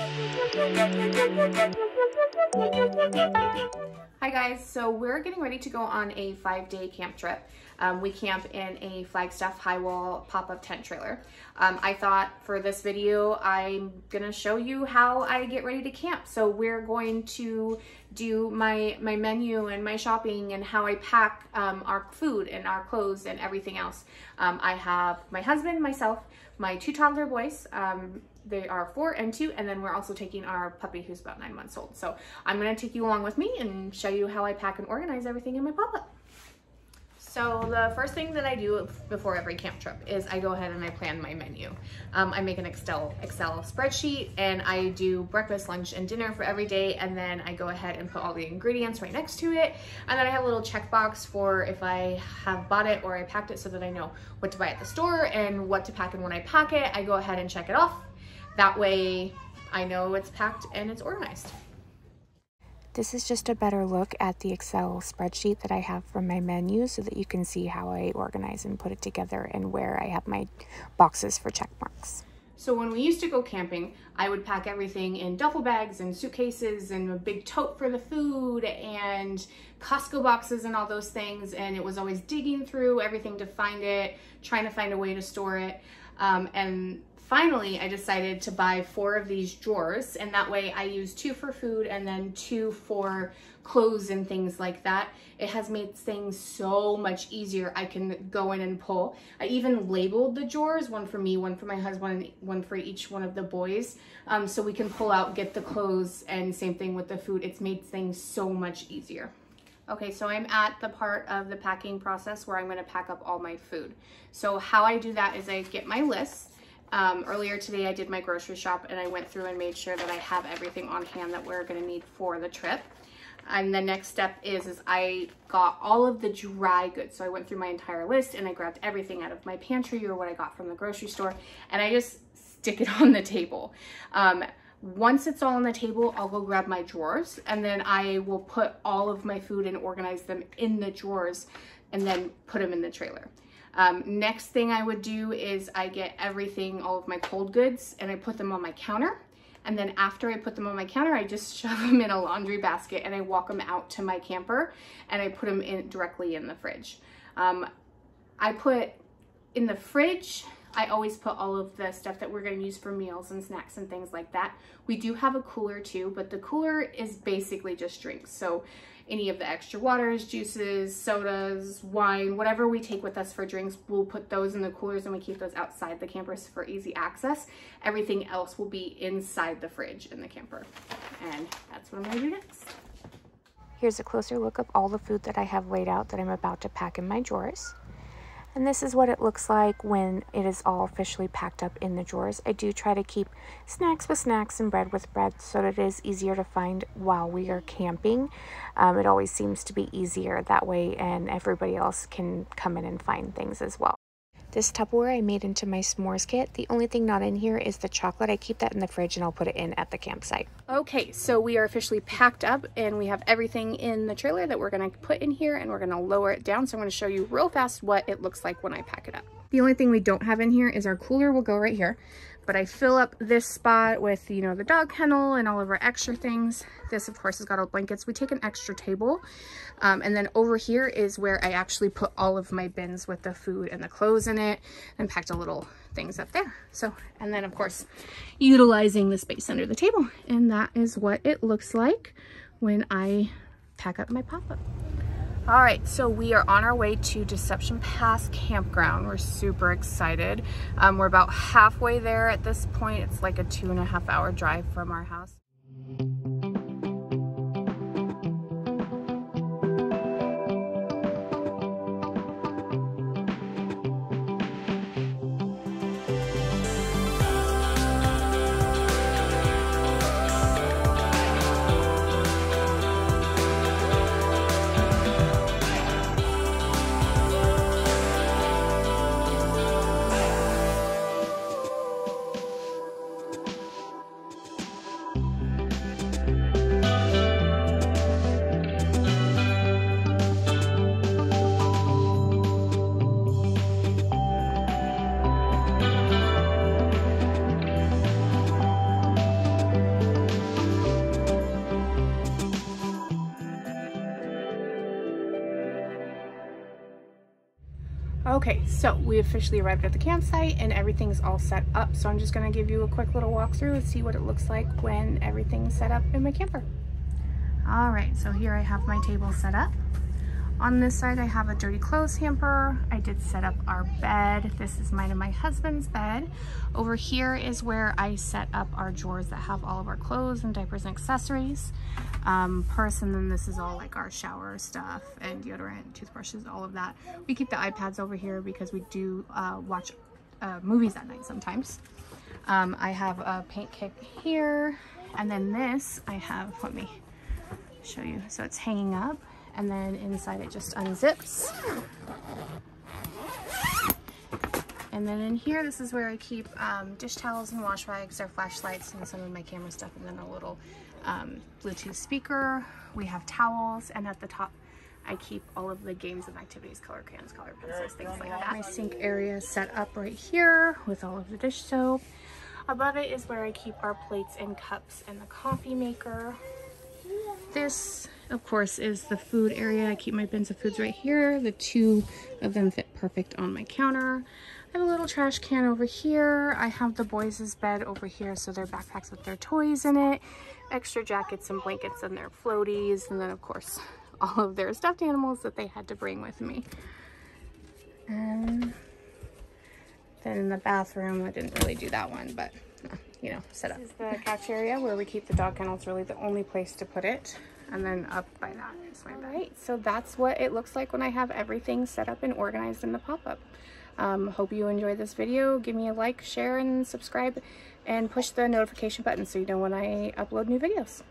Thank you. Hi guys, so we're getting ready to go on a five day camp trip. Um, we camp in a Flagstaff high wall pop-up tent trailer. Um, I thought for this video, I'm gonna show you how I get ready to camp. So we're going to do my, my menu and my shopping and how I pack um, our food and our clothes and everything else. Um, I have my husband, myself, my two toddler boys, um, they are four and two, and then we're also taking our puppy who's about nine months old. So I'm gonna take you along with me and show you how I pack and organize everything in my pop-up. So the first thing that I do before every camp trip is I go ahead and I plan my menu. Um, I make an Excel, Excel spreadsheet and I do breakfast, lunch, and dinner for every day and then I go ahead and put all the ingredients right next to it and then I have a little checkbox for if I have bought it or I packed it so that I know what to buy at the store and what to pack and when I pack it, I go ahead and check it off that way I know it's packed and it's organized. This is just a better look at the Excel spreadsheet that I have from my menu so that you can see how I organize and put it together and where I have my boxes for check marks. So when we used to go camping, I would pack everything in duffel bags and suitcases and a big tote for the food and Costco boxes and all those things. And it was always digging through everything to find it, trying to find a way to store it. Um, and finally, I decided to buy four of these drawers and that way I use two for food and then two for clothes and things like that. It has made things so much easier. I can go in and pull. I even labeled the drawers, one for me, one for my husband, one for each one of the boys. Um, so we can pull out, get the clothes, and same thing with the food. It's made things so much easier. Okay, so I'm at the part of the packing process where I'm gonna pack up all my food. So how I do that is I get my list um, earlier today I did my grocery shop and I went through and made sure that I have everything on hand that we're gonna need for the trip. And the next step is, is I got all of the dry goods. So I went through my entire list and I grabbed everything out of my pantry or what I got from the grocery store and I just stick it on the table. Um, once it's all on the table, I'll go grab my drawers and then I will put all of my food and organize them in the drawers and then put them in the trailer. Um, next thing I would do is I get everything, all of my cold goods, and I put them on my counter. And then after I put them on my counter, I just shove them in a laundry basket and I walk them out to my camper and I put them in directly in the fridge. Um, I put in the fridge, I always put all of the stuff that we're gonna use for meals and snacks and things like that. We do have a cooler too, but the cooler is basically just drinks. So any of the extra waters, juices, sodas, wine, whatever we take with us for drinks, we'll put those in the coolers and we keep those outside the campers for easy access. Everything else will be inside the fridge in the camper. And that's what I'm gonna do next. Here's a closer look of all the food that I have laid out that I'm about to pack in my drawers. And this is what it looks like when it is all officially packed up in the drawers. I do try to keep snacks with snacks and bread with bread so that it is easier to find while we are camping. Um, it always seems to be easier that way and everybody else can come in and find things as well. This Tupperware I made into my s'mores kit. The only thing not in here is the chocolate. I keep that in the fridge and I'll put it in at the campsite. Okay, so we are officially packed up and we have everything in the trailer that we're gonna put in here and we're gonna lower it down. So I'm gonna show you real fast what it looks like when I pack it up. The only thing we don't have in here is our cooler will go right here but I fill up this spot with, you know, the dog kennel and all of our extra things. This, of course, has got all blankets. We take an extra table. Um, and then over here is where I actually put all of my bins with the food and the clothes in it and packed a little things up there. So, and then, of course, utilizing the space under the table. And that is what it looks like when I pack up my pop-up. All right, so we are on our way to Deception Pass Campground. We're super excited. Um, we're about halfway there at this point. It's like a two and a half hour drive from our house. Okay, so we officially arrived at the campsite and everything's all set up. So I'm just gonna give you a quick little walkthrough and see what it looks like when everything's set up in my camper. All right, so here I have my table set up. On this side, I have a dirty clothes hamper. I did set up our bed. This is mine and my husband's bed. Over here is where I set up our drawers that have all of our clothes and diapers and accessories. Um, purse, and then this is all like our shower stuff and deodorant, toothbrushes, all of that. We keep the iPads over here because we do uh, watch uh, movies at night sometimes. Um, I have a paint kit here, and then this I have, let me show you. So it's hanging up and then inside it just unzips. And then in here, this is where I keep um, dish towels and wash rags, or flashlights, and some of my camera stuff, and then a little um, Bluetooth speaker. We have towels, and at the top, I keep all of the games and activities, color crayons, color pencils, things like that. My sink area set up right here with all of the dish soap. Above it is where I keep our plates and cups and the coffee maker. This of course, is the food area. I keep my bins of foods right here. The two of them fit perfect on my counter. I have a little trash can over here. I have the boys' bed over here, so their backpacks with their toys in it, extra jackets and blankets and their floaties, and then of course, all of their stuffed animals that they had to bring with me. And then in the bathroom, I didn't really do that one, but uh, you know, set up. This is the couch area where we keep the dog kennel. It's really the only place to put it and then up by that is my bed. Right, so that's what it looks like when I have everything set up and organized in the pop-up. Um, hope you enjoyed this video. Give me a like, share, and subscribe, and push the notification button so you know when I upload new videos.